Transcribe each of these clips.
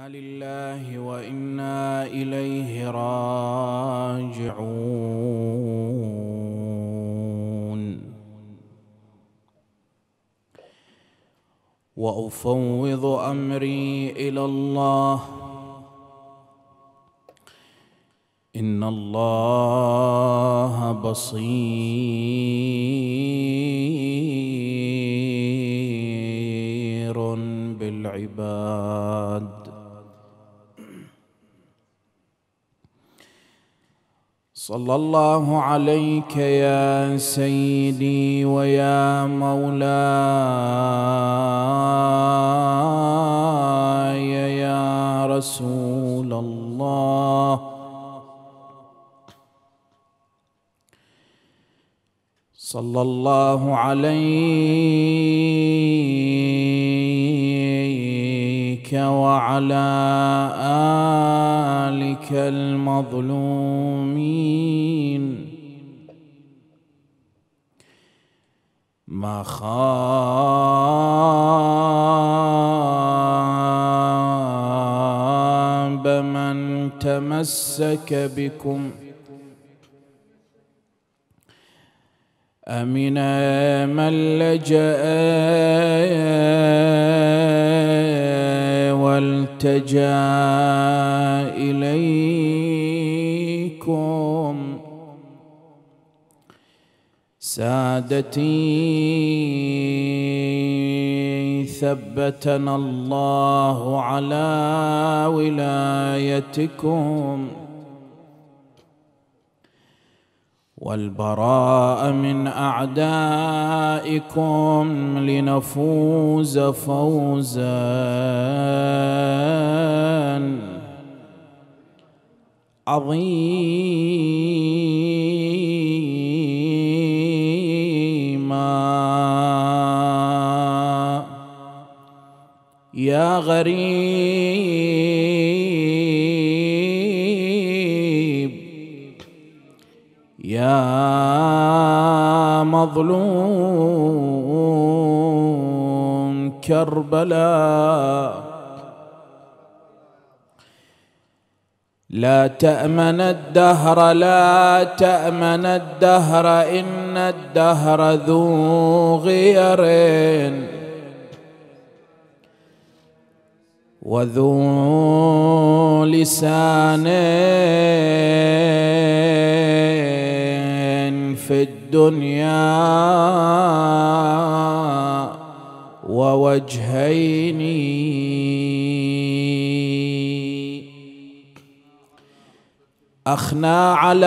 إنا لله وإنا إليه راجعون. وأفوض أمري إلى الله. إن الله بصير بالعباد. صلى الله عليك يا سيدي ويا مولاي يا رسول الله. صلى الله عليك وعلى آلك المظلومين. ما خاب من تمسك بكم أمن من لجأ والتجا إليكم. سادتي ثبتنا الله على ولايتكم. والبراء من أعدائكم لنفوز فوزا. عظيما. يا غريب. مظلوم كربلاء. لا تأمن الدهر لا تأمن الدهر إن الدهر ذو غير وذو لسان. في الدنيا ووجهين. أخنا على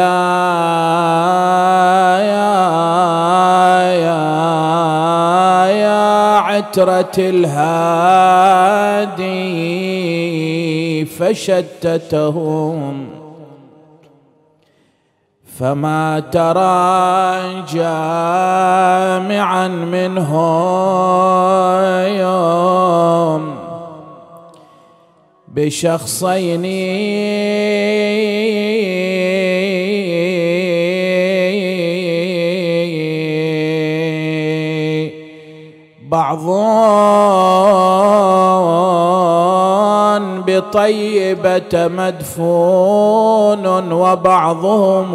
يا يا يا عترة الهادي فشتتهم. فما ترى جامعا منه يوم بشخصين. بعض بطيبة مدفون وبعضهم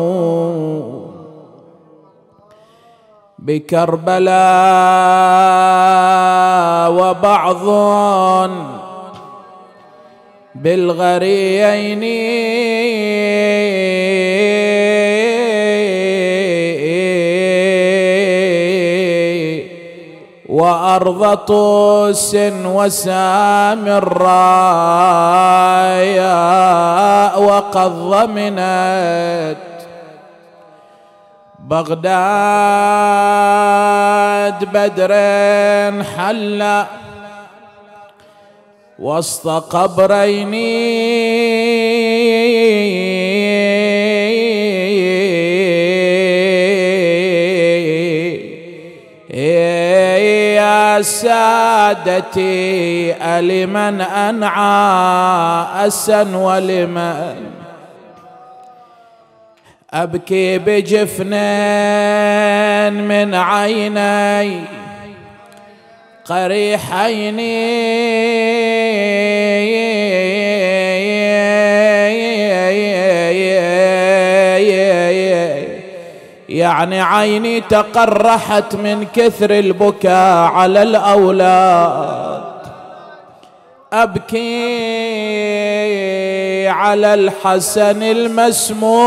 بكربلاء وبعض بالغريين وأرض طوس وسامرايا وقد ضمنت بغداد بدر حل وسط قبرين يا سادتي ألمن أنعى أسا ولمن. أبكي بجفن من عيني قريحين يعني عيني تقرحت من كثر البكاء على الأولاد. أبكي على الحسن المسموم.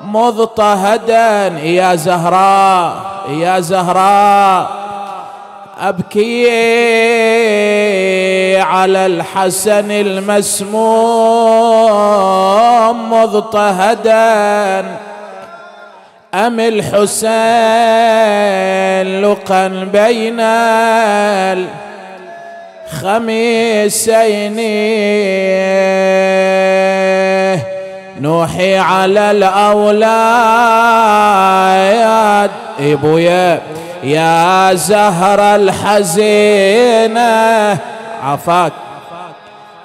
مضطهدا يا زهراء يا زهراء. أبكي على الحسن المسموم مضطهدا. أم الحسين لقا بين الخميسين؟ نوحي على الأولاد. إبويا يا زهر الحزينة. عفاك.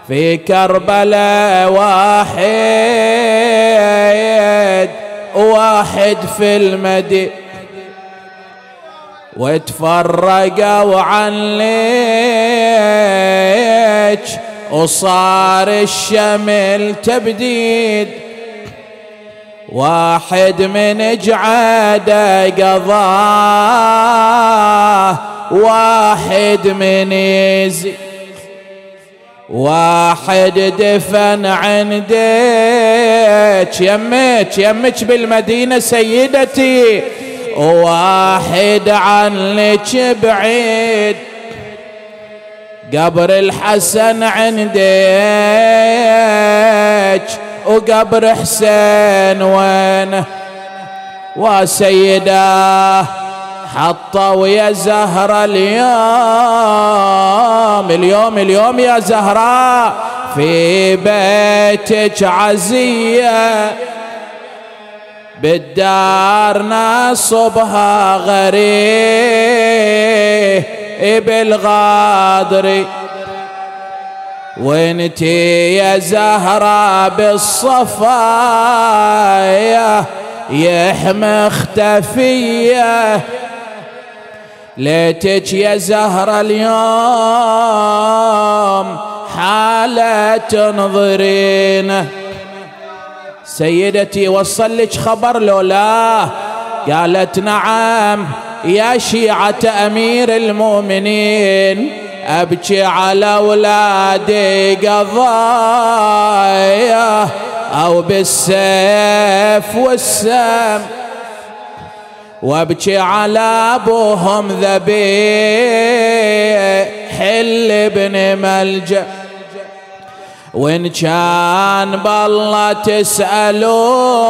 في كربلاء واحد واحد في المدي. وتفرقوا عن ليش وصار الشمل تبديد. واحد من جعاده قضاه واحد من يزي واحد دفن عندك يمك يمك بالمدينة سيدتي. واحد عنك بعيد. قبر الحسن عندك وقبر حسين وين وسيداه حطوا يا زهرة اليوم اليوم اليوم يا زهراء في بيتك عزية. بالدار نصبها غريب الغادر وانتي يا زهرة بالصفايا يحمى اختفيه ليتك يا زهرة اليوم حالة تنظرين سيدتي وصل لك خبر لو لا قالت نعم يا شيعة أمير المؤمنين أبكي على أولادي قضايا أو بالسيف والسم. وابكي على أبوهم ذبيح اللي بن ملجأ. وإن كان بالله تسألوه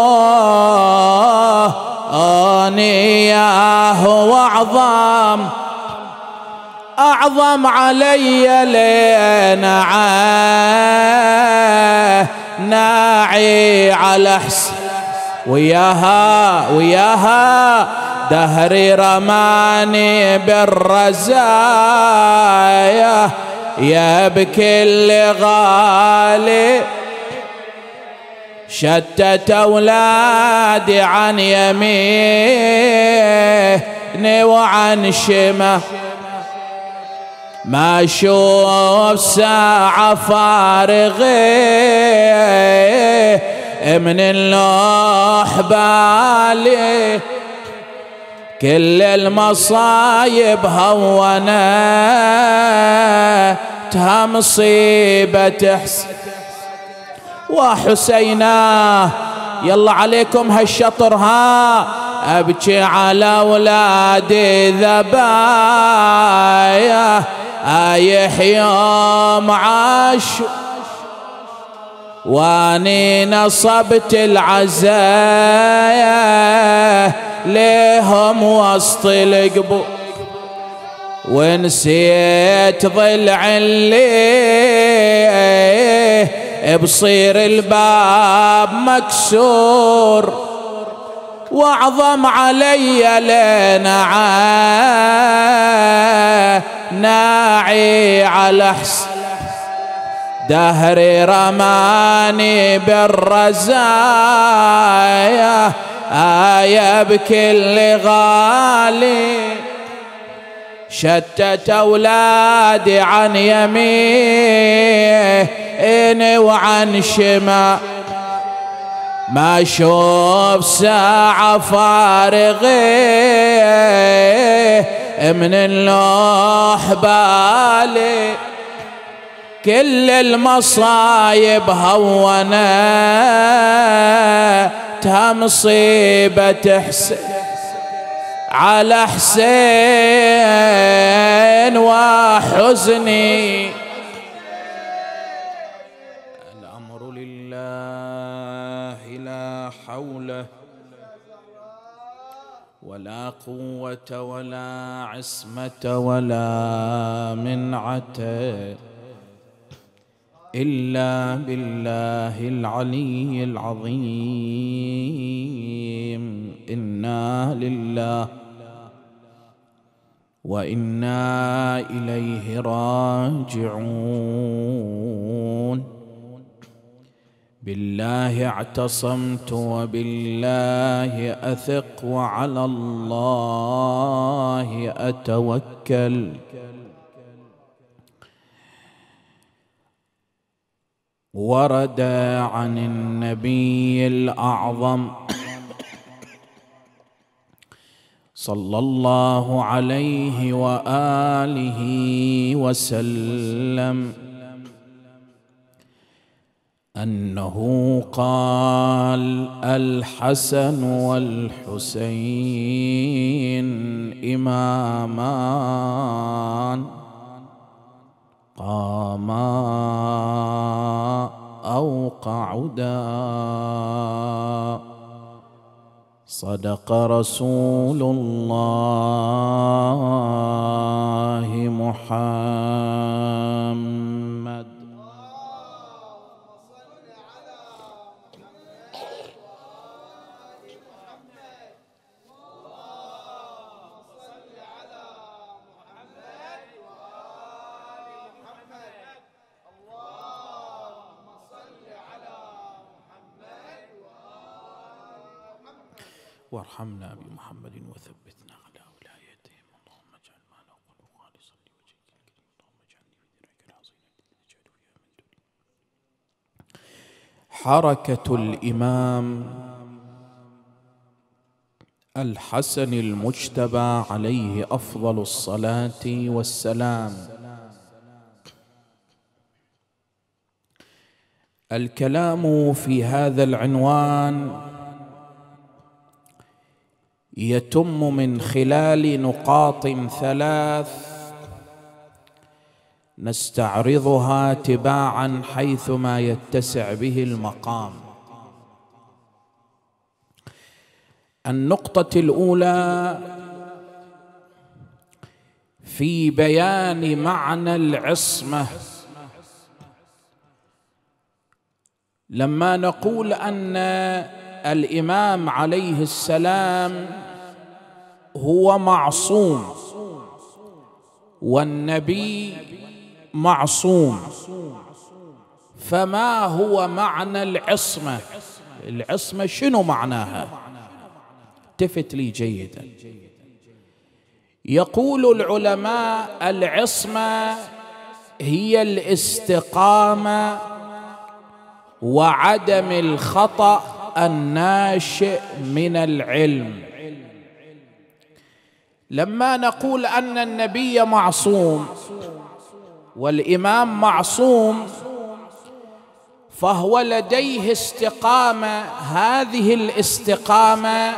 ياه واعظم أعظم علي لينا ناعي على حسن. وياها وياها. دهري رماني بالرزايا يا بكل غالي. شتت أولادي عن يميني وعن شمه ما أشوف ساعة فارغة. من اللوح بالي. كل المصايب هونتها مصيبة تحس. وحسينا يلا عليكم هالشطر ها. أبكي على اولادي ذبايا. ايح يوم عاشور واني نصبت العزايا ليهم وسط القبو. ونسيت ضلع اللي بصير الباب مكسور. واعظم علي لنا ناعي على حسن دهري رماني بالرزايا آية بكل غالي. شتت أولادي عن يمين وعن شمال. ما أشوف ساعة فارغة من اللوح بالي. كل المصايب هونتها مصيبة حسين على حسين وحزني. الأمر لله لا حول ولا قوة ولا عصمة ولا منعة. إلا بالله العلي العظيم. إنا لله وإنا إليه راجعون. بالله اعتصمت وبالله أثق وعلى الله أتوكل. ورد عن النبي الأعظم صلى الله عليه وآله وسلم أنه قال الحسن والحسين إمامان قاما أو قعدا صدق رسول الله محمد. حركة الإمام الحسن المجتبى عليه أفضل الصلاة والسلام. الكلام في هذا العنوان يتم من خلال نقاط ثلاث نستعرضها تباعا حيثما يتسع به المقام. النقطة الأولى في بيان معنى العصمة. لما نقول أن الإمام عليه السلام هو معصوم والنبي معصوم. فما هو معنى العصمة؟ العصمة شنو معناها؟ التفت لي جيدا. يقول العلماء العصمة هي الاستقامة وعدم الخطأ الناشئ من العلم. لما نقول أن النبي معصوم والإمام معصوم فهو لديه استقامة. هذه الاستقامة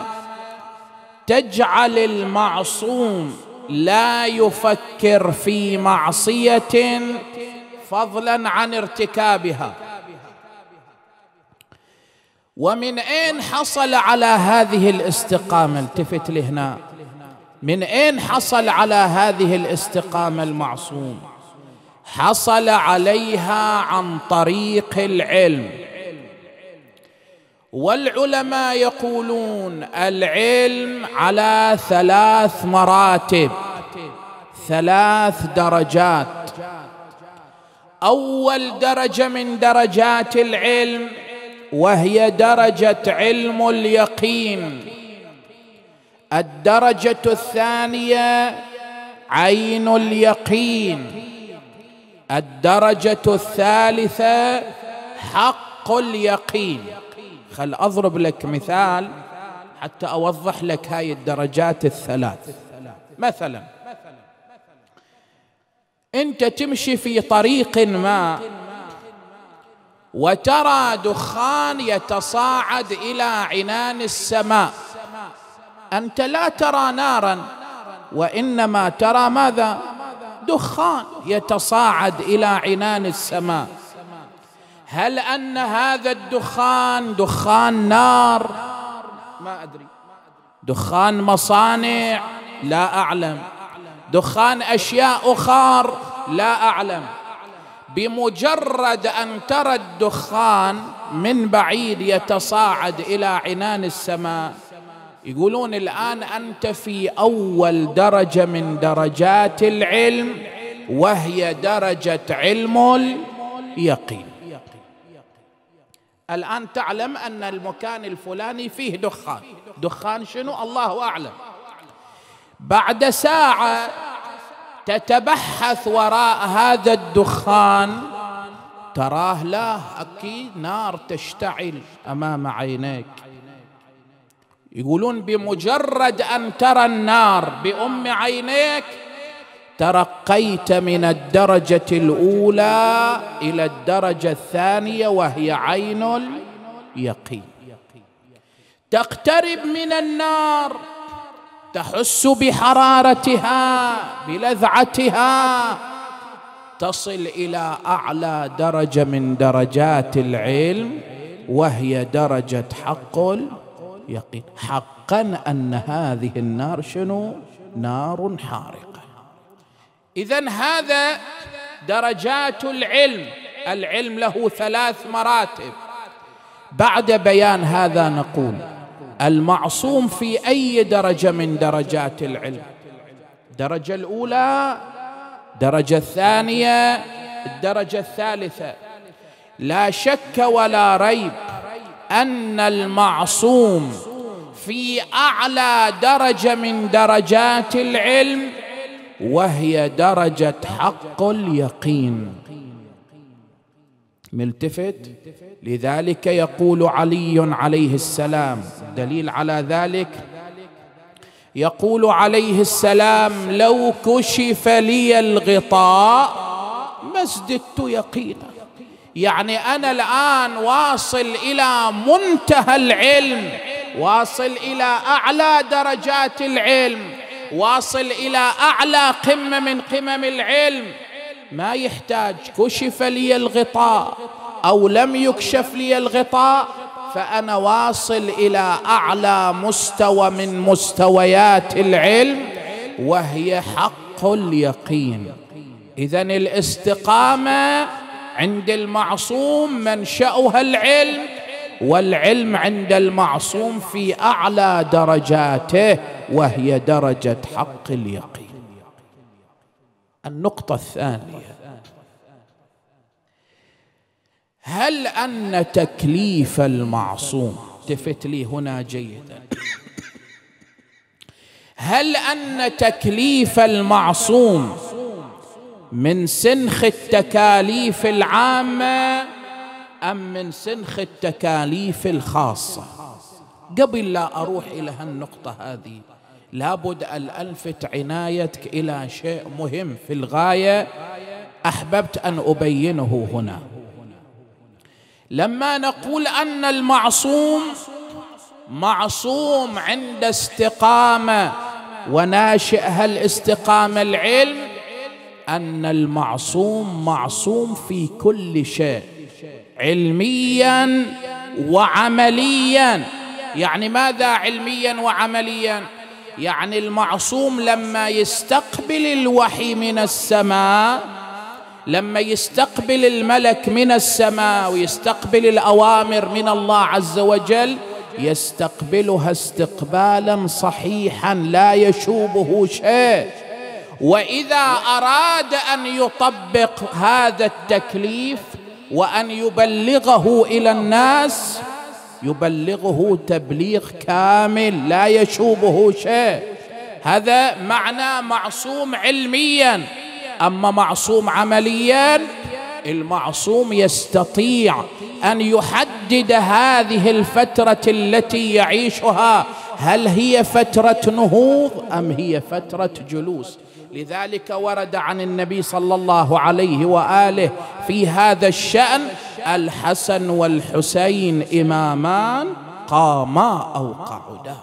تجعل المعصوم لا يفكر في معصية فضلا عن ارتكابها. ومن أين حصل على هذه الاستقامة؟ التفت لهنا. من أين حصل على هذه الاستقامة المعصوم؟ حصل عليها عن طريق العلم. والعلماء يقولون العلم على ثلاث مراتب ثلاث درجات. أول درجة من درجات العلم وهي درجة علم اليقين. الدرجة الثانية عين اليقين. الدرجة الثالثة حق اليقين. خل أضرب لك مثال حتى أوضح لك هاي الدرجات الثلاث. مثلا أنت تمشي في طريق ما وترى دخان يتصاعد إلى عنان السماء. أنت لا ترى نارا وإنما ترى ماذا؟ دخان يتصاعد إلى عنان السماء. هل أن هذا الدخان دخان نار؟ ما أدري. دخان مصانع؟ لا أعلم. دخان أشياء أخر؟ لا أعلم. بمجرد أن ترى الدخان من بعيد يتصاعد إلى عنان السماء. يقولون الآن أنت في أول درجة من درجات العلم وهي درجة علم اليقين. الآن تعلم أن المكان الفلاني فيه دخان. دخان شنو؟ الله أعلم. بعد ساعة تتبحث وراء هذا الدخان تراه لا أكيد نار تشتعل أمام عينيك. يقولون بمجرد أن ترى النار بأم عينيك ترقيت من الدرجة الأولى إلى الدرجة الثانية وهي عين اليقين. تقترب من النار تحس بحرارتها بلذعتها تصل إلى أعلى درجة من درجات العلم وهي درجة حق اليقين حقا أن هذه النار شنو؟ نار حارقة. اذا هذا درجات العلم. العلم له ثلاث مراتب. بعد بيان هذا نقول المعصوم في أي درجة من درجات العلم؟ الدرجه الأولى الدرجه الثانية الدرجة الثالثة. لا شك ولا ريب أن المعصوم في أعلى درجة من درجات العلم وهي درجة حق اليقين. ملتفت؟ لذلك يقول علي عليه السلام. دليل على ذلك؟ يقول عليه السلام لو كشف لي الغطاء ما ازددت يقينا. يعني أنا الآن واصل إلى منتهى العلم واصل إلى أعلى درجات العلم واصل إلى أعلى قمة من قمم العلم. ما يحتاج كشف لي الغطاء أو لم يكشف لي الغطاء فأنا واصل إلى أعلى مستوى من مستويات العلم وهي حق اليقين. اذا الاستقامة عند المعصوم منشأها العلم والعلم عند المعصوم في أعلى درجاته وهي درجة حق اليقين. النقطة الثانية هل أن تكليف المعصوم التفت لي هنا جيدا هل أن تكليف المعصوم من سنخ التكاليف العامة أم من سنخ التكاليف الخاصة؟ قبل لا أروح إلى هالنقطة هذه لابد ان الفت عنايتك إلى شيء مهم في الغاية أحببت أن أبينه هنا. لما نقول أن المعصوم معصوم عند استقامة وناشئها الاستقامة العلم أن المعصوم معصوم في كل شيء علميا وعمليا. يعني ماذا علميا وعمليا؟ يعني المعصوم لما يستقبل الوحي من السماء لما يستقبل الملك من السماء ويستقبل الأوامر من الله عز وجل يستقبلها استقبالا صحيحا لا يشوبه شيء. وإذا أراد أن يطبق هذا التكليف وأن يبلغه إلى الناس يبلغه تبليغ كامل لا يشوبه شيء. هذا معنى معصوم علميا. أما معصوم عمليا المعصوم يستطيع أن يحدد هذه الفترة التي يعيشها. هل هي فترة نهوض أم هي فترة جلوس؟ لذلك ورد عن النبي صلى الله عليه وآله في هذا الشأن الحسن والحسين إمامان قاما أو قعدا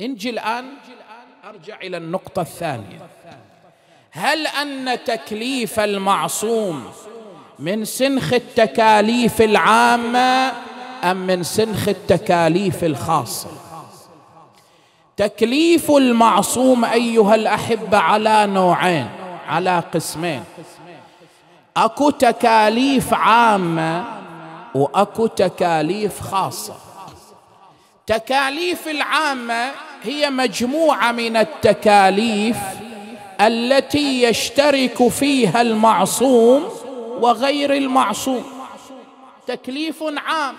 انجي الآن أرجع إلى النقطة الثانية. هل أن تكليف المعصوم من سنخ التكاليف العامة أم من سنخ التكاليف الخاصة؟ تكليف المعصوم أيها الأحبة على نوعين على قسمين. أكو تكاليف عامة وأكو تكاليف خاصة. تكاليف العامة هي مجموعة من التكاليف التي يشترك فيها المعصوم وغير المعصوم. تكليف عام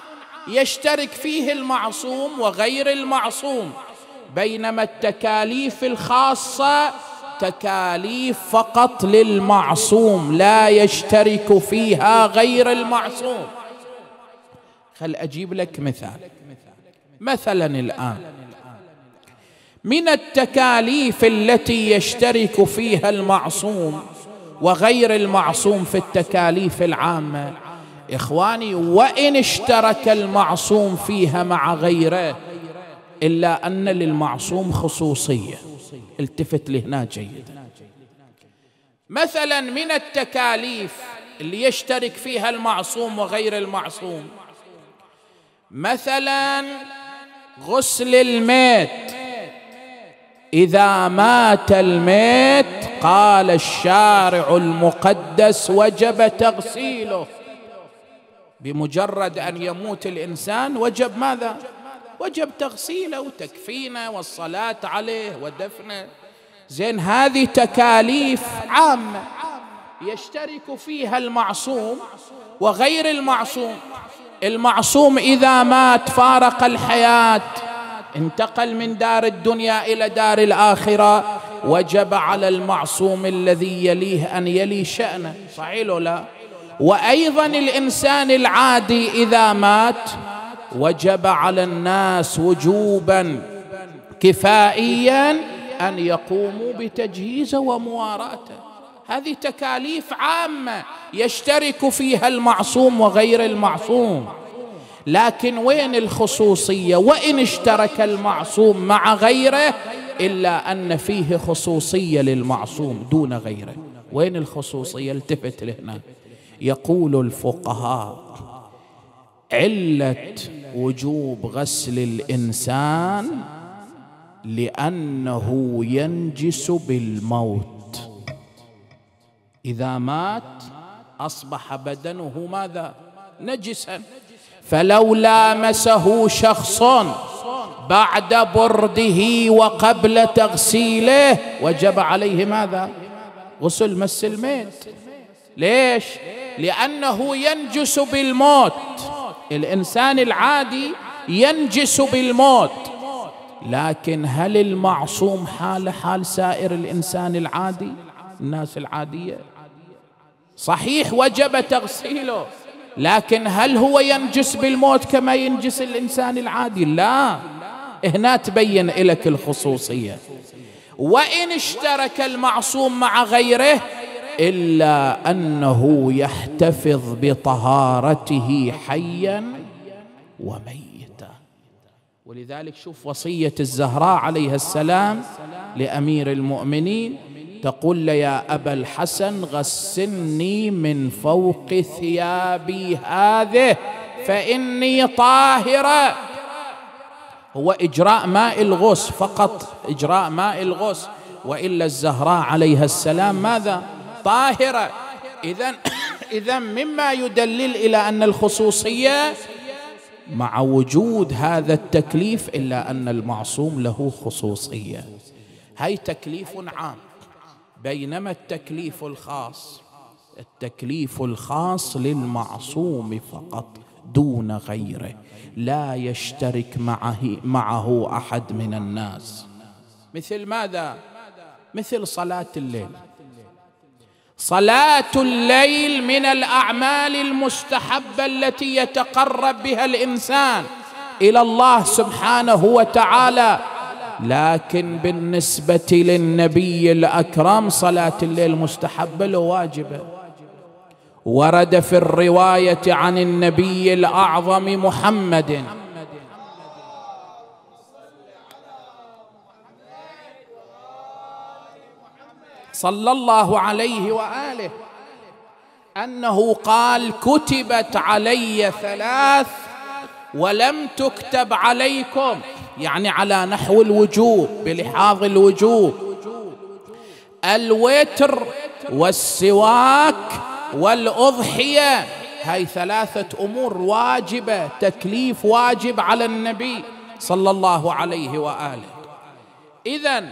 يشترك فيه المعصوم وغير المعصوم. بينما التكاليف الخاصة تكاليف فقط للمعصوم لا يشترك فيها غير المعصوم. خل أجيب لك مثال. مثلا الآن من التكاليف التي يشترك فيها المعصوم وغير المعصوم في التكاليف العامة؟ إخواني وإن اشترك المعصوم فيها مع غيره إلا أن للمعصوم خصوصية. التفت لهنا جيدا مثلا من التكاليف اللي يشترك فيها المعصوم وغير المعصوم. مثلا غسل الميت. إذا مات الميت قال الشارع المقدس وجب تغسيله. بمجرد أن يموت الإنسان وجب ماذا؟ وجب تغسيله وتكفينه والصلاة عليه ودفنه. زين هذه تكاليف عامة يشترك فيها المعصوم وغير المعصوم. المعصوم إذا مات فارق الحياة انتقل من دار الدنيا إلى دار الآخرة وجب على المعصوم الذي يليه أن يلي شأنه. صحيح لا؟ وأيضا الإنسان العادي إذا مات وجب على الناس وجوبا كفائيا أن يقوموا بتجهيزه ومواراته هذه تكاليف عامة يشترك فيها المعصوم وغير المعصوم. لكن وين الخصوصية؟ وإن اشترك المعصوم مع غيره إلا أن فيه خصوصية للمعصوم دون غيره. وين الخصوصية؟ التفت لهنا. يقول الفقهاء. عله وجوب غسل الإنسان لأنه ينجس بالموت. إذا مات أصبح بدنه ماذا؟ نجسا. فلو لامسه شخص بعد برده وقبل تغسيله وجب عليه ماذا؟ غسل مس الميت. ليش؟ لأنه ينجس بالموت. الإنسان العادي ينجس بالموت. لكن هل المعصوم حال حال سائر الإنسان العادي؟ الناس العادية. صحيح وجب تغسيله. لكن هل هو ينجس بالموت كما ينجس الإنسان العادي؟ لا. هنا تبين لك الخصوصية. وإن اشترك المعصوم مع غيره إلا أنه يحتفظ بطهارته حيا وميتا. ولذلك شوف وصية الزهراء عليها السلام لأمير المؤمنين تقول له يا أبا الحسن غسلني من فوق ثيابي هذه فإني طاهرة. هو إجراء ماء الغسل فقط إجراء ماء الغسل وإلا الزهراء عليها السلام ماذا؟ طاهرة. اذا اذا مما يدلل إلى أن الخصوصية مع وجود هذا التكليف إلا أن المعصوم له خصوصية. هاي تكليف عام. بينما التكليف الخاص التكليف الخاص للمعصوم فقط دون غيره. لا يشترك معه معه أحد من الناس. مثل ماذا؟ مثل صلاة الليل. صلاة الليل من الأعمال المستحبة التي يتقرب بها الإنسان إلى الله سبحانه وتعالى لكن بالنسبة للنبي الأكرم صلاة الليل مستحبة لو واجبة. ورد في الرواية عن النبي الأعظم محمد صلى الله عليه وآله أنه قال كتبت علي ثلاث ولم تكتب عليكم يعني على نحو الوجوب بلحاظ الوجوب الوتر والسواك والأضحية هاي ثلاثة أمور واجبة تكليف واجب على النبي صلى الله عليه وآله. اذا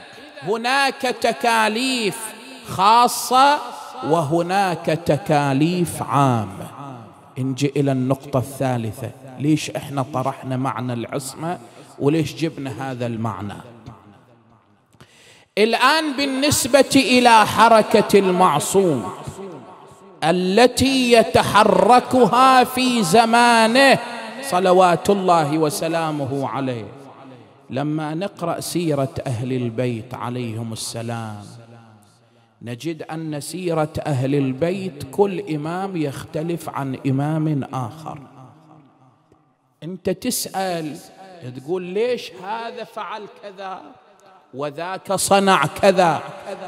هناك تكاليف خاصة وهناك تكاليف عامه نجي إلى النقطة الثالثة. ليش إحنا طرحنا معنى العصمة وليش جبنا هذا المعنى؟ الآن بالنسبة إلى حركة المعصوم التي يتحركها في زمانه صلوات الله وسلامه عليه. لما نقرأ سيرة أهل البيت عليهم السلام نجد أن سيرة أهل البيت كل إمام يختلف عن إمام آخر. أنت تسأل تقول ليش هذا فعل كذا؟ وذاك صنع كذا؟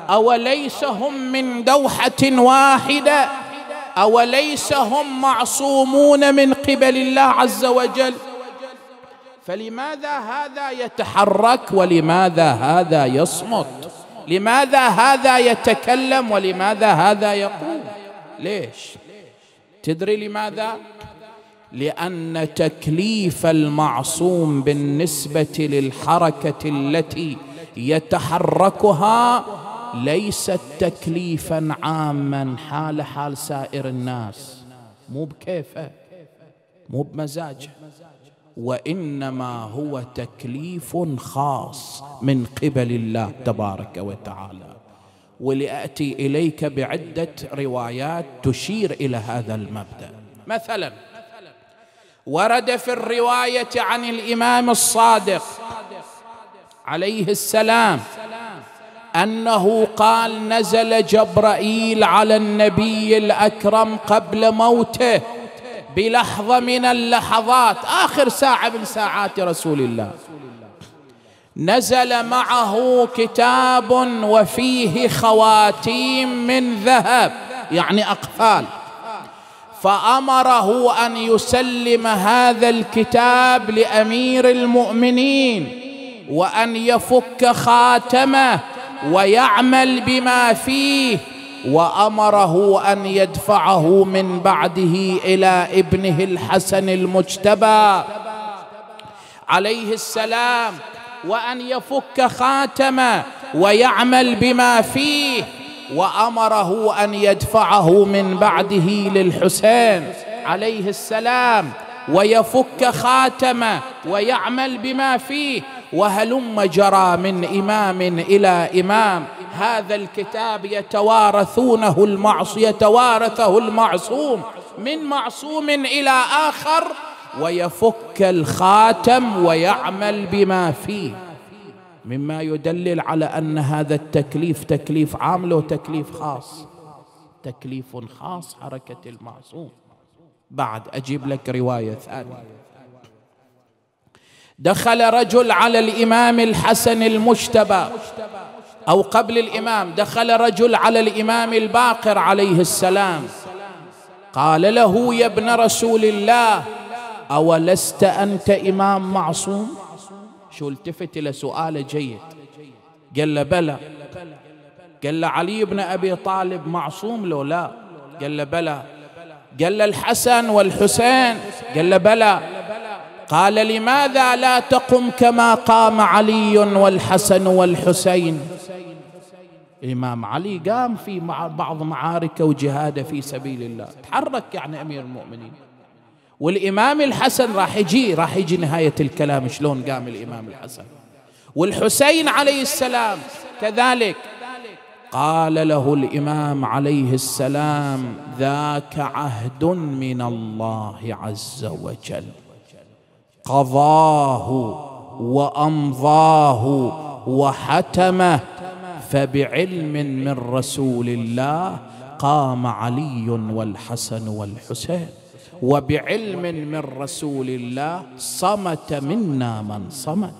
اوليس هم من دوحة واحدة؟ اوليس هم معصومون من قبل الله عز وجل؟ فلماذا هذا يتحرك ولماذا هذا يصمت؟ لماذا هذا يتكلم ولماذا هذا يقول؟ ليش؟ تدري لماذا؟ لأن تكليف المعصوم بالنسبة للحركة التي يتحركها ليست تكليفا عاما حال حال سائر الناس. مو بكيفه مو بمزاجه وإنما هو تكليف خاص من قبل الله تبارك وتعالى. ولآتي إليك بعدة روايات تشير إلى هذا المبدأ. مثلا ورد في الرواية عن الإمام الصادق عليه السلام أنه قال نزل جبرائيل على النبي الأكرم قبل موته بلحظة من اللحظات. آخر ساعة من ساعات رسول الله. نزل معه كتاب وفيه خواتيم من ذهب يعني أقفال. فأمره أن يسلم هذا الكتاب لأمير المؤمنين وأن يفك خاتمه ويعمل بما فيه. وأمره أن يدفعه من بعده إلى ابنه الحسن المجتبى عليه السلام وأن يفك خاتمه ويعمل بما فيه وأمره أن يدفعه من بعده للحسين عليه السلام ويفك خاتمه ويعمل بما فيه وهلم جرى من إمام إلى إمام. هذا الكتاب يتوارثونه المعص يتوارثه المعصوم من معصوم إلى آخر ويفك الخاتم ويعمل بما فيه. مما يدلل على أن هذا التكليف تكليف عام له تكليف خاص. تكليف خاص حركة المعصوم. بعد أجيب لك رواية ثانية. دخل رجل على الإمام الحسن المجتبى أو قبل الإمام دخل رجل على الإمام الباقر عليه السلام. قال له يا ابن رسول الله أولست أنت إمام معصوم؟ شو التفت إلى سؤاله جيد. قال له بلى. قال له علي بن أبي طالب معصوم لو لا؟ قال له بلى. قال له الحسن والحسين. قال له بلى. قال لماذا لا تقم كما قام علي والحسن والحسين? الإمام علي قام في بعض معاركه وجهاده في سبيل الله. تحرك يعني أمير المؤمنين. والإمام الحسن راح يجي راح يجي نهاية الكلام. شلون قام الإمام الحسن؟ والحسين عليه السلام كذلك. قال له الإمام عليه السلام ذاك عهد من الله عز وجل. قضاه وأمضاه وحتمه فبعلم من رسول الله قام علي والحسن والحسين وبعلم من رسول الله صمت منا من صمت.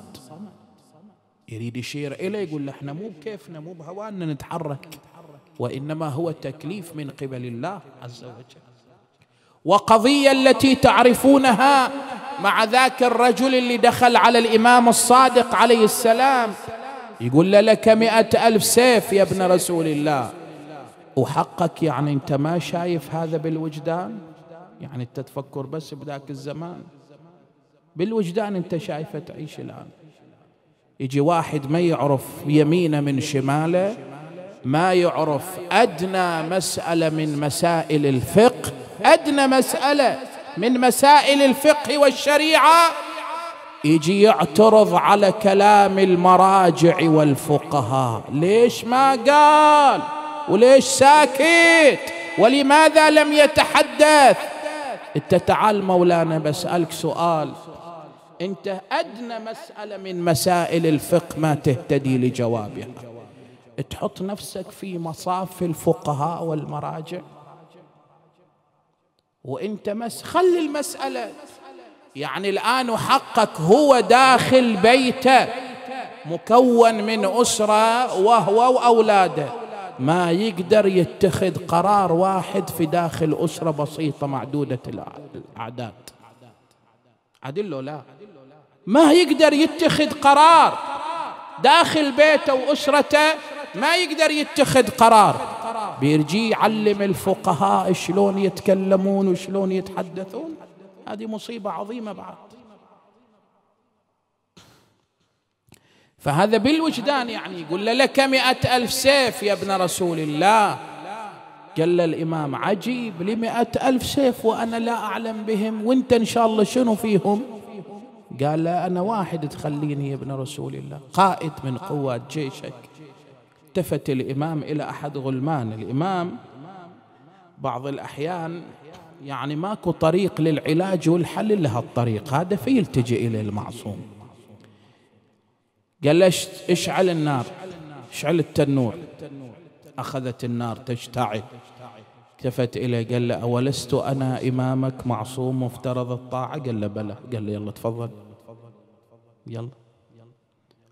يريد يشير إليه يقول له إحنا مو بكيفنا مو بهوانا نتحرك وإنما هو تكليف من قبل الله عز وجل. وقضية التي تعرفونها مع ذاك الرجل اللي دخل على الإمام الصادق عليه السلام. يقول له لك مئة ألف سيف يا ابن رسول الله. وحقك يعني أنت ما شايف هذا بالوجدان؟ يعني أنت تفكر بس بذاك الزمان. بالوجدان أنت شايفه تعيش الآن. يجي واحد ما يعرف يمينه من شماله ما يعرف أدنى مسألة من مسائل الفقه أدنى مسألة من مسائل الفقه والشريعة يجي يعترض على كلام المراجع والفقهاء. ليش ما قال؟ وليش ساكت؟ ولماذا لم يتحدث؟ انت تعال مولانا بسألك سؤال. انت أدنى مسألة من مسائل الفقه ما تهتدي لجوابها. تحط نفسك في مصاف الفقهاء والمراجع. وانت مس خلي المسألة. يعني الآن حقك هو داخل بيته مكون من أسرة وهو وأولاده. ما يقدر يتخذ قرار واحد في داخل أسرة بسيطة معدودة الأعداد. عدل لا. ما يقدر يتخذ قرار داخل بيته وأسرته ما يقدر يتخذ قرار. بيرجي يعلم الفقهاء شلون يتكلمون وشلون يتحدثون. هذه مصيبة عظيمة بعد. فهذا بالوجدان يعني يقول له لك مئة ألف سيف يا ابن رسول الله. قال الإمام عجيب لمئة ألف سيف وأنا لا أعلم بهم وإنت إن شاء الله شنو فيهم؟ قال له أنا واحد تخليني يا ابن رسول الله قائد من قوات جيشك. التفت الإمام إلى أحد غلمان. الإمام بعض الأحيان يعني ماكو طريق للعلاج والحل إلا هالطريق هذا فيلتجئ إليه المعصوم. قال له اشعل النار؟ اشعل التنور؟ أخذت النار تشتعل التفت إليه قال له أولست أنا إمامك معصوم مفترض الطاعة؟ قال له بلى. قال له يلا تفضل. يلا.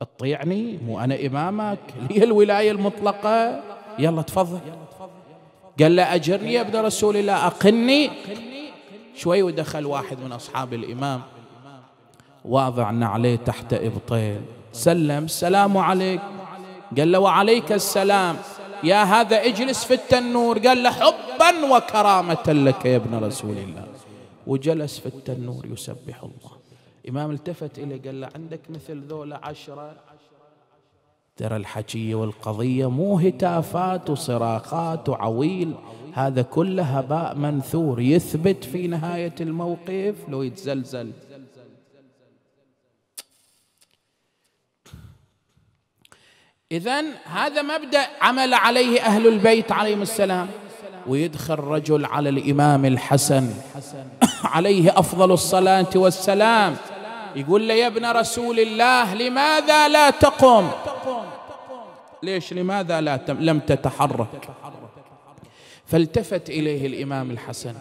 تطيعني مو أنا إمامك هي الولاية المطلقة. يلا تفضل. قال له أجرني يا ابن رسول الله أقني. شوي ودخل واحد من أصحاب الإمام. واضع نعليه تحت إبطين. سلم السلام عليك. قال له وعليك السلام. يا هذا اجلس في التنور. قال له حبا وكرامة لك يا ابن رسول الله. وجلس في التنور يسبح الله. إمام التفت إليه قال له عندك مثل ذولا عشرة. ترى الحكي والقضية مو هتافات وصراخات وعويل. هذا كله هباء منثور. يثبت في نهاية الموقف لو يتزلزل. إذا هذا مبدأ عمل عليه أهل البيت عليهم السلام. ويدخل رجل على الإمام الحسن. عليه أفضل الصلاة والسلام. يقول له يا ابن رسول الله لماذا لا تقم ليش لماذا لا لم تتحرك؟ فالتفت إليه الإمام الحسن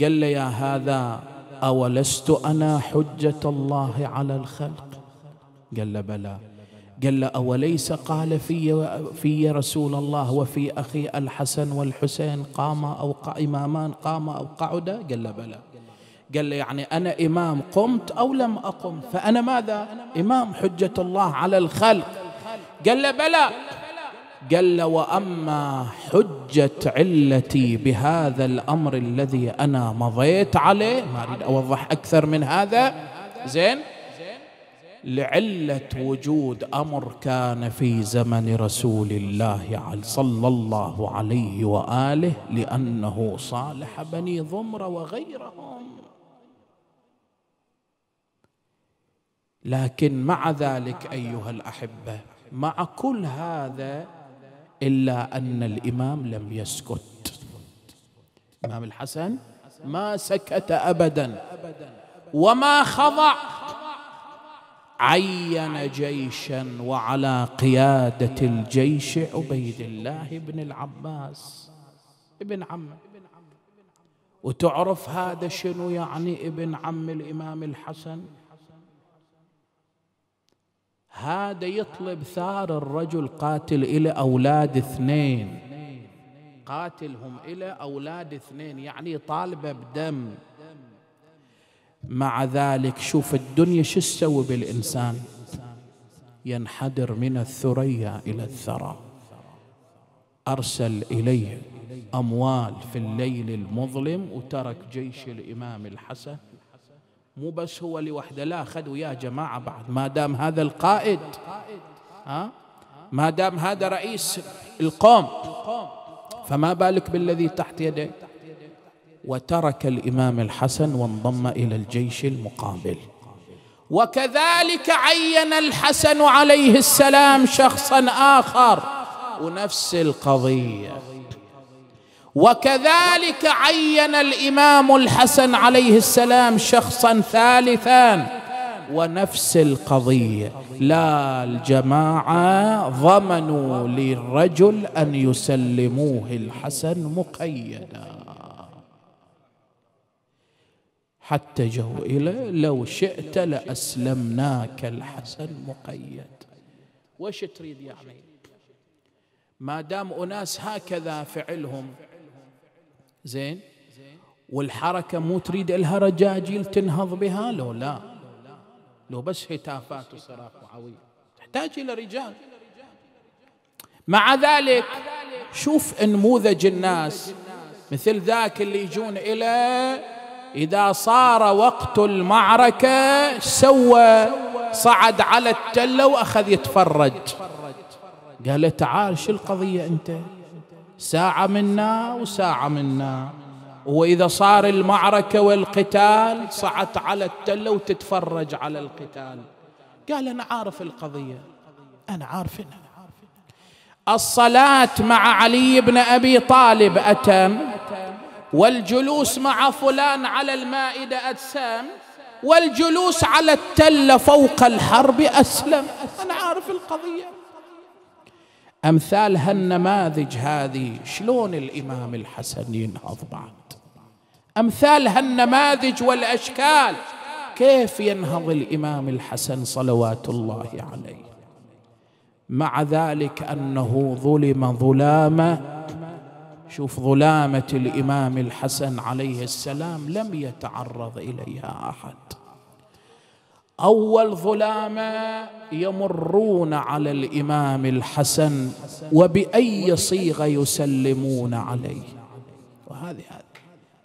قال له يا هذا أولست أنا حجة الله على الخلق؟ قال له بلى. قال له أوليس قال في في رسول الله وفي أخي الحسن والحسين قام أو إمامان قام أو قعد قال له بلى. قال له يعني أنا إمام قمت أو لم أقم فأنا ماذا؟ إمام حجة الله على الخلق. قال له بلى. قال له وأما حجة علتي بهذا الأمر الذي أنا مضيت عليه ما أريد أوضح أكثر من هذا. زين. لعلة وجود أمر كان في زمن رسول الله صلى الله عليه وآله لأنه صالح بني ضمر وغيرهم. لكن مع ذلك أيها الأحبة مع كل هذا إلا أن الإمام لم يسكت. الإمام الحسن ما سكت ابدا وما خضع. عين جيشا وعلى قيادة الجيش عبيد الله بن العباس. ابن عمه وتعرف هذا شنو يعني ابن عم الإمام الحسن؟ هذا يطلب ثار الرجل قاتل إلى أولاد اثنين. قاتلهم إلى أولاد اثنين يعني طالبة بدم. مع ذلك شوف الدنيا شو تسوي بالإنسان؟ ينحدر من الثريا إلى الثرى. أرسل إليه أموال في الليل المظلم وترك جيش الإمام الحسن. مو بس هو لوحده لا خذوا يا جماعة بعد ما دام هذا القائد. ها؟ ما دام هذا رئيس القوم. فما بالك بالذي تحت يديه وترك الإمام الحسن وانضم إلى الجيش المقابل. وكذلك عين الحسن عليه السلام شخصا آخر ونفس القضية. وكذلك عين الإمام الحسن عليه السلام شخصا ثالثا ونفس القضية. لا الجماعة ضمنوا للرجل أن يسلموه الحسن مقيدا. حتى جو إلى لو شئت لأسلمناك الحسن مقيد. وش تريد يعني ما دام أناس هكذا فعلهم زين؟ والحركة مو تريد لها رجاجيل تنهض بها؟ لو لا. لو بس هتافات وصراخ وعوية تحتاج إلى رجال. مع ذلك شوف انموذج الناس. مثل ذاك اللي يجون إلى إذا صار وقت المعركة سوى؟ صعد على التلة وأخذ يتفرج. قال تعال شو القضية أنت؟ ساعة منا وساعة منا. وإذا صار المعركة والقتال صعدت على التلة وتتفرج على القتال. قال أنا عارف القضية. أنا عارف الصلاة مع علي بن أبي طالب أتم والجلوس مع فلان على المائدة أتسام والجلوس على التلة فوق الحرب أسلم. أنا عارف القضية. أمثال هالنماذج هذه شلون الإمام الحسن ينهض بعد؟ أمثال هالنماذج والأشكال كيف ينهض الإمام الحسن صلوات الله عليه؟ مع ذلك أنه ظلم ظلامة شوف ظلامة الإمام الحسن عليه السلام لم يتعرض إليها أحد. أول ظلامه يمرون على الإمام الحسن وبأي صيغة يسلمون عليه. وهذه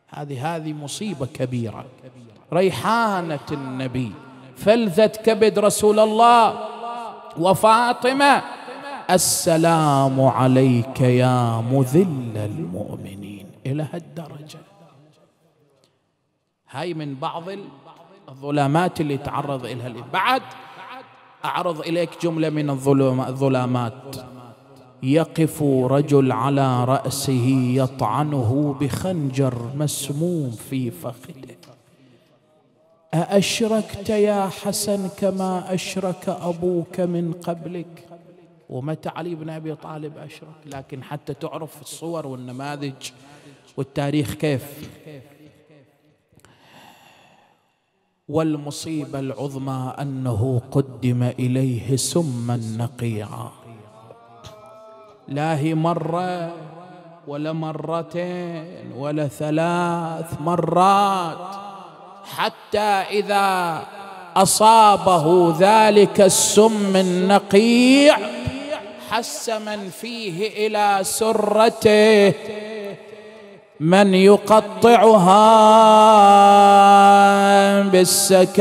هذه هذه مصيبة كبيرة. ريحانة النبي. فلذه كبد رسول الله. وفاطمة السلام عليك يا مذل المؤمنين. إلى هالدرجة. هاي من بعض الظلامات اللي تعرض إليها بعد أعرض إليك جملة من الظلامات. يقف رجل على رأسه يطعنه بخنجر مسموم في فخذه. أأشركت يا حسن كما أشرك أبوك من قبلك؟ ومتى علي بن أبي طالب أشرك؟ لكن حتى تعرف الصور والنماذج والتاريخ كيف؟ والمصيبه العظمى أنه قدم إليه سما نقيعا. لا هي مرة ولا مرتين ولا ثلاث مرات حتى إذا أصابه ذلك السم النقيع حس من فيه إلى سرته من يقطعها بالسكاكين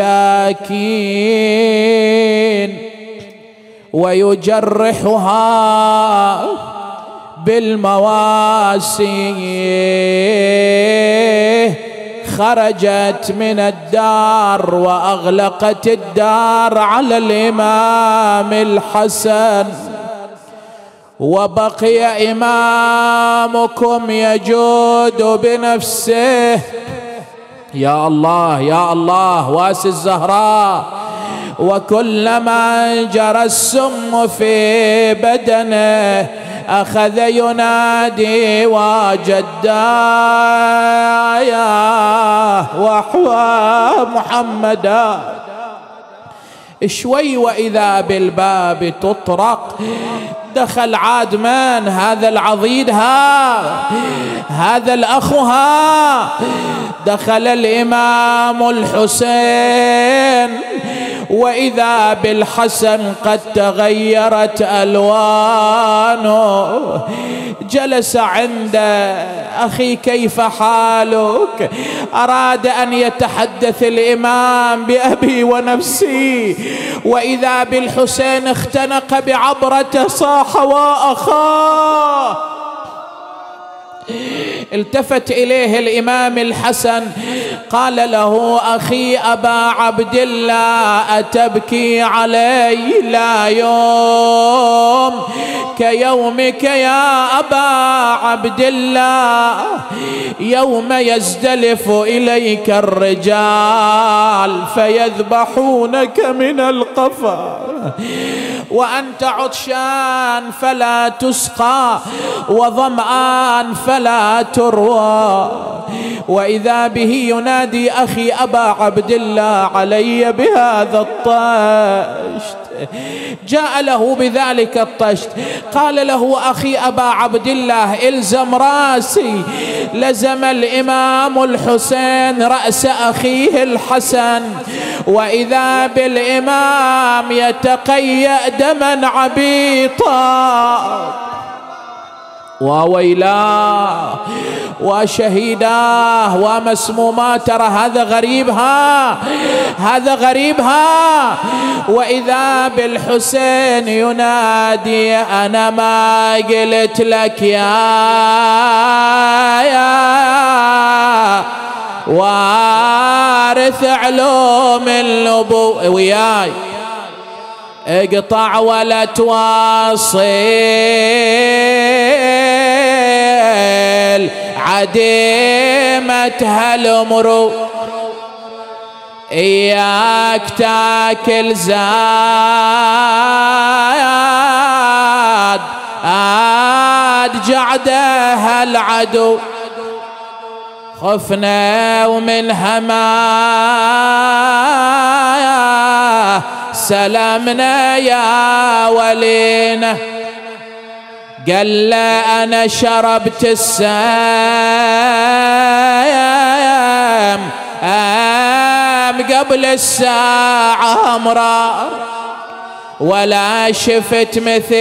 ويجرحها بالمواسي خرجت من الدار وأغلقت الدار على الإمام الحسن. وبقي إمامكم يجود بنفسه. يا الله يا الله واس الزهراء. وكلما جرى السم في بدنه أخذ ينادي وجدايا وحوى محمدا شوي وإذا بالباب تطرق. دخل عاد من هذا العضيد ها هذا الأخ ها. دخل الإمام الحسين وإذا بالحسن قد تغيرت ألوانه جلس عند أخي كيف حالك؟ أراد أن يتحدث الإمام بأبي ونفسي وإذا بالحسين اختنق بعبرته صاح واخاه التفت إليه الإمام الحسن قال له أخي أبا عبد الله أتبكي علي لا يوم. كيومك يا أبا عبد الله يوم يزدلف إليك الرجال فيذبحونك من القفا. وأنت عطشان فلا تسقى وظمآن فلا تروى. وإذا به ينادي أخي أبا عبد الله علي بهذا الطشت. جاء له بذلك الطشت. قال له أخي أبا عبد الله إلزم رأسي. لزم الإمام الحسين رأس أخيه الحسن. وإذا بالإمام يتقيأ دما عبيطا. وويلاه وشهيداه ومسموماه ترى هذا غريب ها؟ هذا غريب ها؟ وإذا بالحسين ينادي أنا ما قلت لك يا يا وارث علوم النبو وياي اقطع ولا تواصل. عديمة هالمرو إياك تاكل زاد عاد جعده العدو خفنا ومن هما سلامنا يا ولينا. قال له أنا شربت السام أم قبل الساعة أمرار ولا شفت مثيل.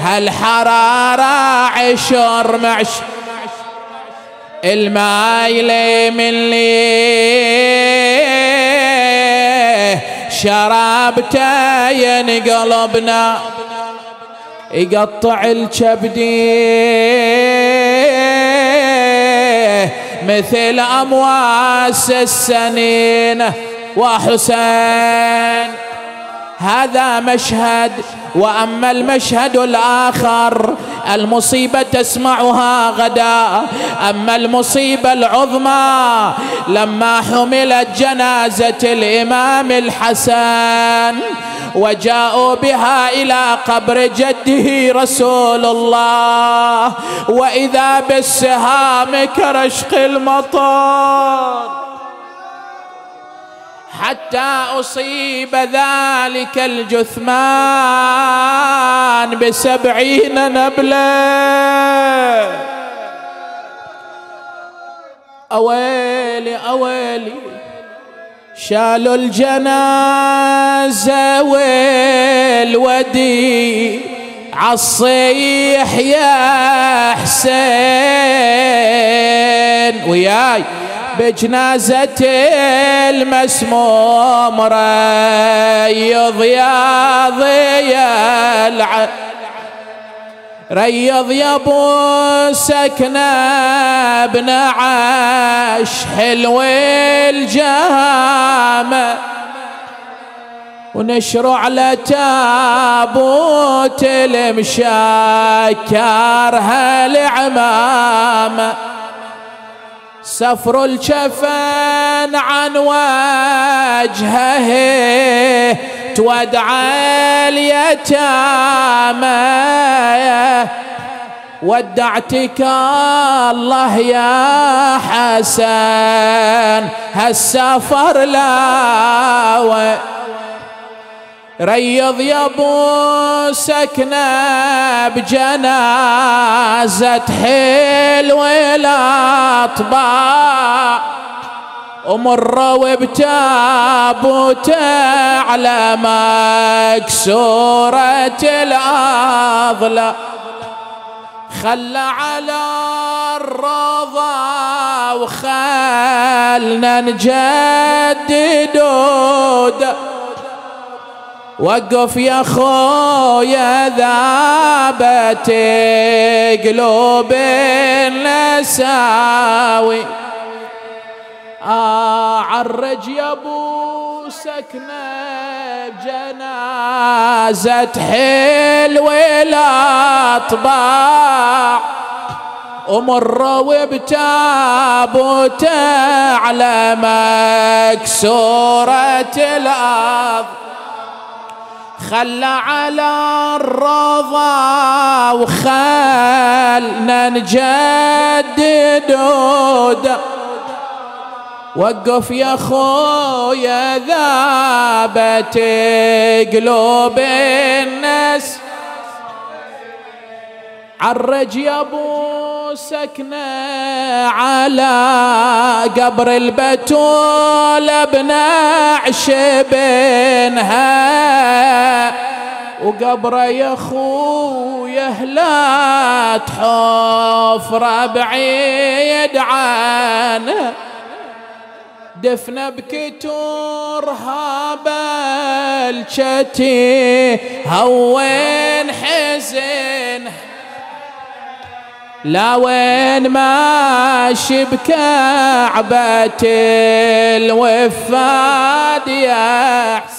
هالحرارة عشر معش. المايلة من ليه شرابته ينقلبنا. يقطع الكبدي. مثل أمواس السنين. وحسين. هذا مشهد وأما المشهد الآخر المصيبة تسمعها غدا. أما المصيبة العظمى لما حملت جنازة الإمام الحسن وجاءوا بها إلى قبر جده رسول الله وإذا بالسهام كرشق المطر حتى أصيب ذلك الجثمان بسبعين نبلة. أويلي أويلي. شالوا الجنازة والودي عالصيح يا حسين. وياي. بجنازة المسموم ريض يا ضيا الع... ريض يا ابو سكنة بن عاش حلو الجامه ونشر على تابوت المشاكر هالعمامة. سفر الجفن عن وجهه تودع اليتامى. ودعتك الله يا حسن هالسفر لا ريض يا ابو سكنة بجنازة حلو الاطباع ومروا بتابوت على مكسورة الأضلاع خلى على الرضا وخلنا نجدد وقف يا خويا ذابت قلوب النساوي آه عرج يا أبو سكنة بجنازة حلو الاطباع ومروا بتابوت على مكسورة الأرض. خلى على الرضا وخلنا نجدد وقف يا خويا ذابت قلوب الناس. عرج يا ابو سكنة على قبر البتول ابن عشبنها وقبره يا خويا لا تحفر بعيد عنه دفن بكتورها بالشتي هوين حزن لا وين ماشي بكعبة الوفاد يا حسين